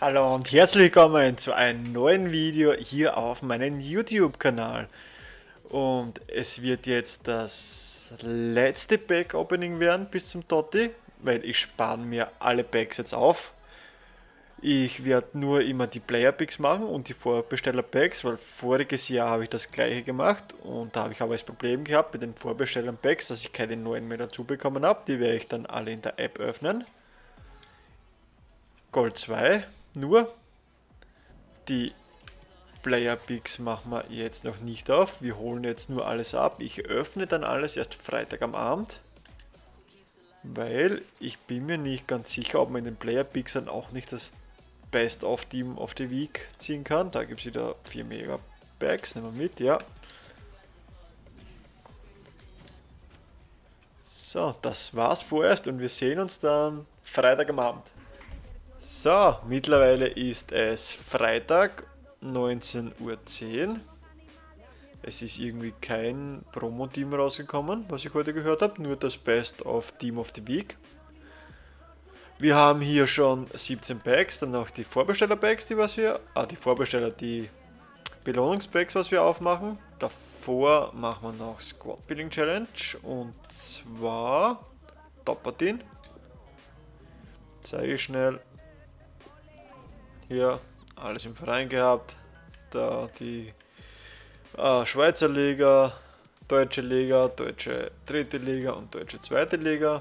Hallo und herzlich willkommen zu einem neuen Video hier auf meinem YouTube-Kanal. Und es wird jetzt das letzte Pack-Opening werden bis zum Totti, weil ich spare mir alle Packs jetzt auf. Ich werde nur immer die Player-Picks machen und die Vorbesteller-Packs, weil voriges Jahr habe ich das gleiche gemacht und da habe ich aber das Problem gehabt mit den Vorbestellern-Packs, dass ich keine neuen mehr dazu bekommen habe. Die werde ich dann alle in der App öffnen. Gold 2 nur die Player Picks machen wir jetzt noch nicht auf. Wir holen jetzt nur alles ab. Ich öffne dann alles erst Freitag am Abend. Weil ich bin mir nicht ganz sicher, ob man in den Player Picks dann auch nicht das Best of Team of the Week ziehen kann. Da gibt es wieder 4 Mega Bags. Nehmen wir mit, ja. So, das war's vorerst und wir sehen uns dann Freitag am Abend. So, mittlerweile ist es Freitag, 19.10 Uhr. Es ist irgendwie kein Promo-Team rausgekommen, was ich heute gehört habe, nur das Best of Team of the Week. Wir haben hier schon 17 Packs, dann noch die Vorbesteller-Packs, die was wir, ah, die Vorbesteller, die Belohnungspacks, was wir aufmachen. Davor machen wir noch Squad Building Challenge und zwar Toppertin. Zeige ich schnell. Hier alles im Verein gehabt. Da die äh, Schweizer Liga, Deutsche Liga, Deutsche Dritte Liga und Deutsche Zweite Liga.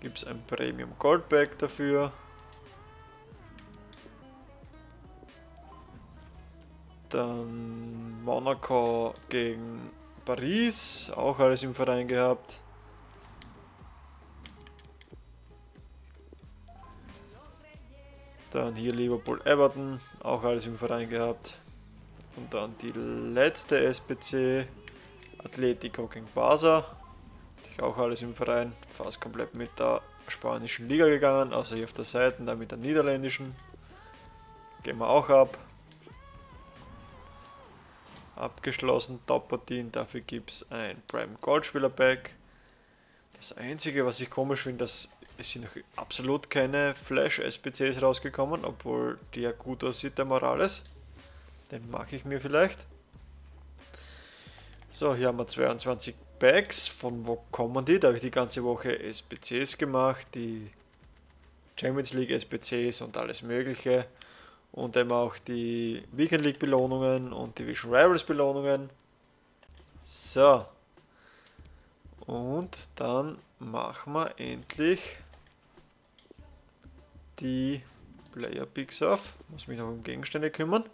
Gibt es ein Premium Goldback dafür. Dann Monaco gegen Paris, auch alles im Verein gehabt. Dann hier Liverpool Everton, auch alles im Verein gehabt. Und dann die letzte SPC, Atletico gegen Barca. Auch alles im Verein, fast komplett mit der spanischen Liga gegangen, außer hier auf der Seite, dann mit der niederländischen. Gehen wir auch ab. Abgeschlossen, Top-Partien, dafür gibt es ein Prime Goldspieler Pack. Das einzige, was ich komisch finde, dass es sind noch absolut keine Flash-SPCs rausgekommen, obwohl der gut aussieht, der Morales. Den mag ich mir vielleicht. So, hier haben wir 22 Packs. Von wo kommen die? Da habe ich die ganze Woche SPCs gemacht, die Champions League SPCs und alles mögliche. Und eben auch die Weekend League Belohnungen und Division Rivals Belohnungen. So. Und dann machen wir endlich die Player Picks auf. Muss mich noch um Gegenstände kümmern.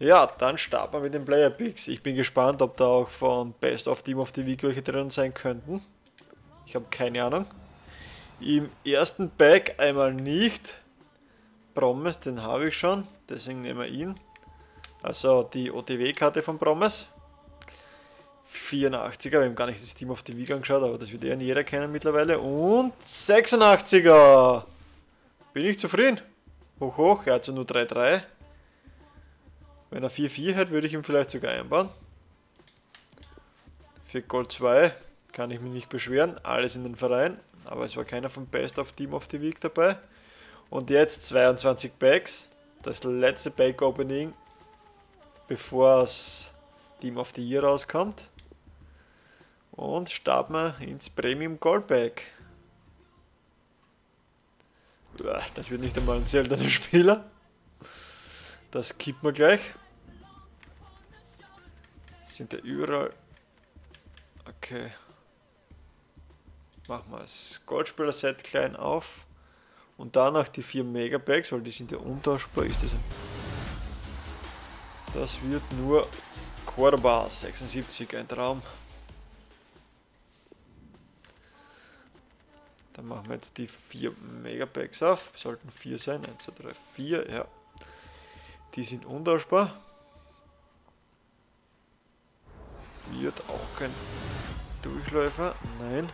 Ja, dann starten wir mit den Player Picks. Ich bin gespannt, ob da auch von Best of Team of the Week welche drin sein könnten. Ich habe keine Ahnung. Im ersten Pack einmal nicht. Promise, den habe ich schon. Deswegen nehmen wir ihn. Also die OTW-Karte von Promise. 84er, wir haben gar nicht das Team of the Week angeschaut, aber das wird ja jeder kennen mittlerweile. Und 86er! Bin ich zufrieden. Hoch, hoch. Er hat so nur 3-3. Wenn er 4-4 hat, würde ich ihn vielleicht sogar einbauen. Für Gold 2 kann ich mich nicht beschweren. Alles in den Verein. Aber es war keiner von Best of Team of the Week dabei. Und jetzt 22 Packs. Das letzte Pack Opening, bevor das Team of the Year rauskommt. Und starten wir ins Premium Gold Pack. Das wird nicht einmal ein seltener Spieler. Das kippt man gleich. Sind ja überall. Okay. Machen wir das Goldspieler-Set klein auf. Und danach die vier Megapacks, weil die sind ja untauschbar. Ist das, ein das wird nur Cordoba 76, ein Traum. Dann machen wir jetzt die vier Megapacks auf. Sollten vier sein. 1, 2, 3, 4. Ja. Die sind untauschbar. Wird auch kein Durchläufer. Nein.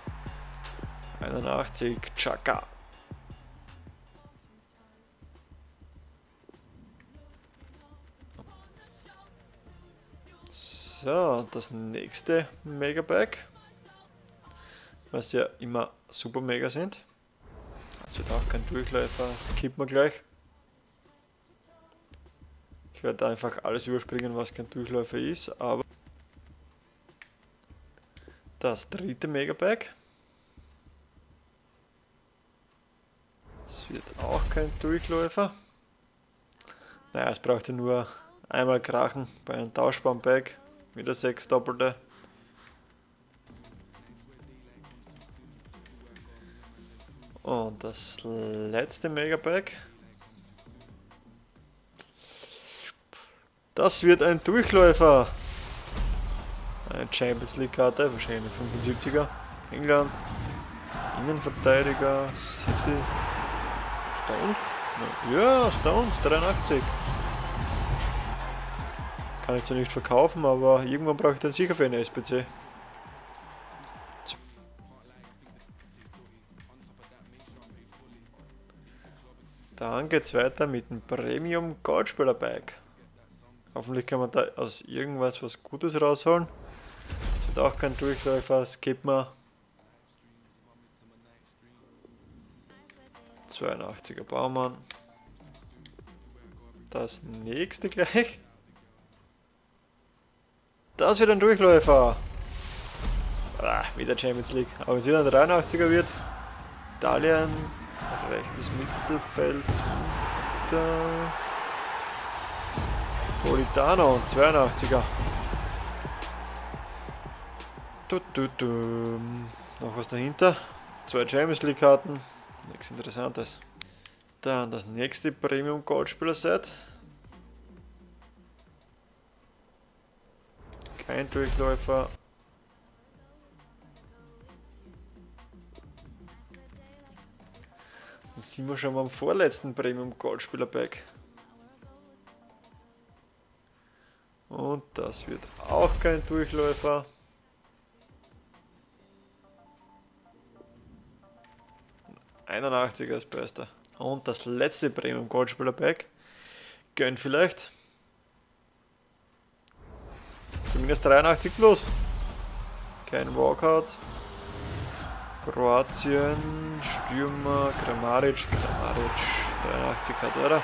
81. Chaka. So, das nächste Megapack was ja immer super mega sind. Das wird auch kein Durchläufer. Skippen wir gleich. Ich werde einfach alles überspringen, was kein Durchläufer ist, aber das dritte Megapack. Das wird auch kein Durchläufer. Naja, es braucht ja nur einmal krachen bei einem Tauschbaum-Pack. Wieder sechs doppelte. Und das letzte Megapack. Das wird ein Durchläufer. Eine Champions League Karte, wahrscheinlich 75er. England. Innenverteidiger. City. Stones? Ja, Stones, 83. Kann ich zwar nicht verkaufen, aber irgendwann brauche ich dann sicher für eine SPC. Dann geht's weiter mit dem Premium Goldspieler Bike. Hoffentlich kann man da aus irgendwas was Gutes rausholen. Das wird auch kein Durchläufer, skip mal. 82er Baumann. Das nächste gleich. Das wird ein Durchläufer. Ah, wieder Champions League. Aber wenn es wieder ein 83er wird. Italien, rechtes Mittelfeld. Da. Politano, 82er. Du, du, du. Noch was dahinter. Zwei Champions League Karten. Nichts Interessantes. Dann das nächste Premium Goldspieler Set. Kein Durchläufer. Sind wir schon am vorletzten Premium Goldspieler Pack. Und das wird auch kein Durchläufer. er ist bester. Und das letzte Premium Goldspieler Pack. Gönnt vielleicht. Zumindest 83 plus. Kein Walkout. Kroatien, Stürmer, Kramaric, Kramaric, 83 hat er.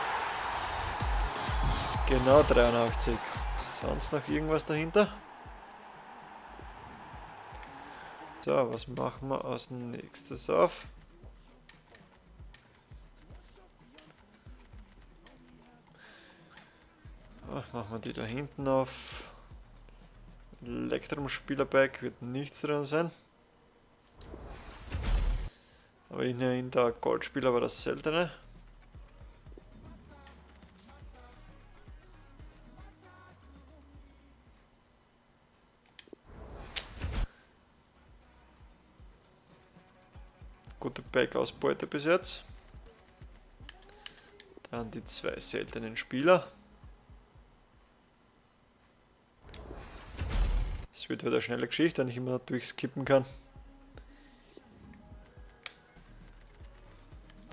Genau 83. Sonst noch irgendwas dahinter? So, was machen wir als nächstes auf? Ach, machen wir die da hinten auf. Elektrum Spielerback wird nichts drin sein. Aber in der Goldspieler war das seltene. Gute Back-Ausbeute bis jetzt. Dann die zwei seltenen Spieler. Es wird wieder eine schnelle Geschichte, wenn ich immer durchskippen kann.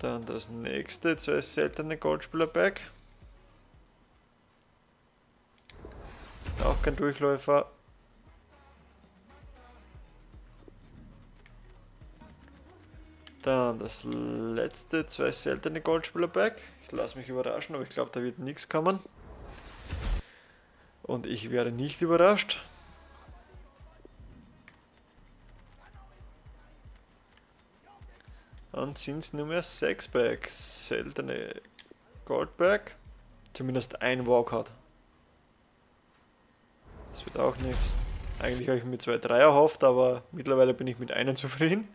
Dann das nächste, zwei seltene Goldspieler-Pack. Auch kein Durchläufer. Dann das letzte, zwei seltene Goldspieler-Pack. Ich lasse mich überraschen, aber ich glaube, da wird nichts kommen. Und ich wäre nicht überrascht. Sind es nur mehr 6 Bags. Seltene Goldbag. Zumindest ein Walkout. Das wird auch nichts. Eigentlich habe ich mir zwei Dreier erhofft, aber mittlerweile bin ich mit einem zufrieden.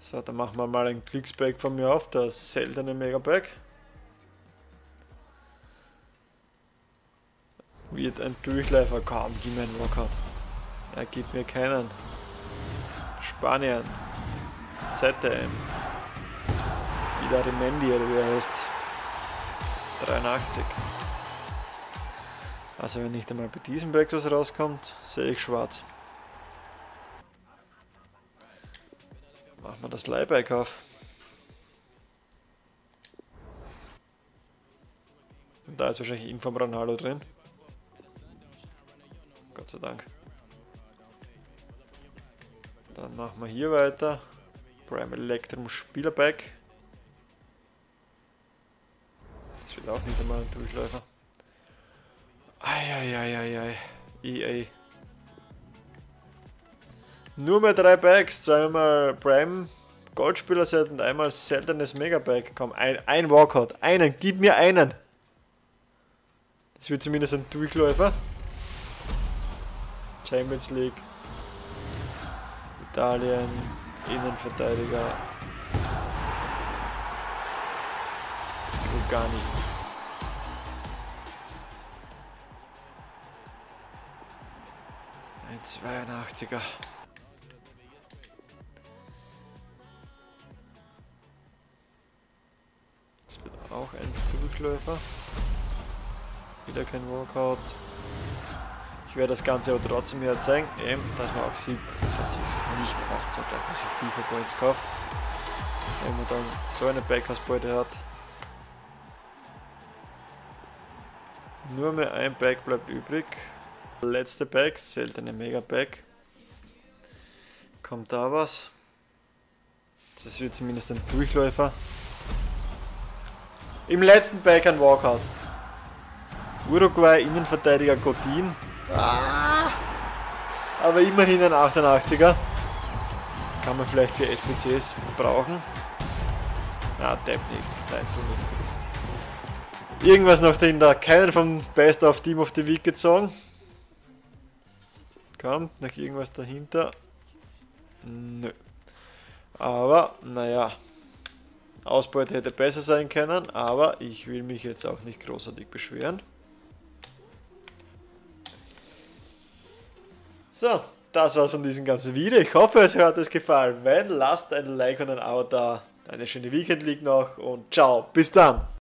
So, dann machen wir mal ein Glücksbag von mir auf, das seltene Megabag. Wird ein Durchläufer, kaum, gib mir einen Walkout. Er gibt mir keinen. Spanien. ZDM. Ida Remendi, oder wie er heißt. 83. Also wenn nicht einmal bei diesem Back was rauskommt, sehe ich schwarz. Machen wir das Leihbike auf. Und da ist wahrscheinlich Info Ronaldo drin. Gott sei Dank. Dann machen wir hier weiter. Prime Electrum Spielerback. Das wird auch nicht einmal ein Durchläufer. Eieieiei. EA. Nur mehr drei Bags, zweimal Prime Goldspieler Set und einmal seltenes Megapack. Komm, ein, ein Walkout. Einen, gib mir einen. Das wird zumindest ein Durchläufer. Champions League. Italien. Innenverteidiger. Lugani. Ein 82er. Das wird auch ein Durchläufer. Wieder kein Walkout. Ich werde das Ganze aber trotzdem hier zeigen, eben, dass man auch sieht, dass sich es nicht auszahlt, dass man sich FIFA Points kauft. Wenn man dann so eine Backhausbeute hat. Nur mehr ein Back bleibt übrig. Letzte Back, seltene Mega Back. Kommt da was? Das wird zumindest ein Durchläufer. Im letzten Back ein Walkout. Uruguay Innenverteidiger Godin. Ah, aber immerhin ein 88er. Kann man vielleicht für SPCs brauchen. Ah, Depp nicht. Irgendwas noch dahinter. Keinen vom Best of Team of the Week gezogen. Kommt noch irgendwas dahinter? Nö. Aber, naja. Ausbeute hätte besser sein können, aber ich will mich jetzt auch nicht großartig beschweren. So, das war's von diesem ganzen Video. Ich hoffe, es hat es gefallen. Wenn, lasst ein Like und ein Abo da. Eine schöne Weekend League noch und ciao, bis dann.